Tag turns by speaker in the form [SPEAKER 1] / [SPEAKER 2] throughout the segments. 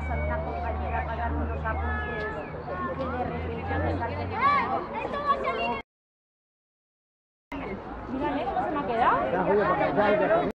[SPEAKER 1] casa de una compañera para dar unos apuntes y que de repente me salte de Mírale cómo se me ha quedado.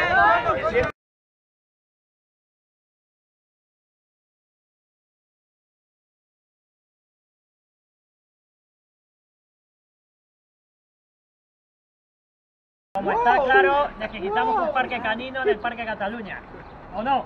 [SPEAKER 2] Como está claro, necesitamos un parque canino en el Parque Cataluña. ¿O no?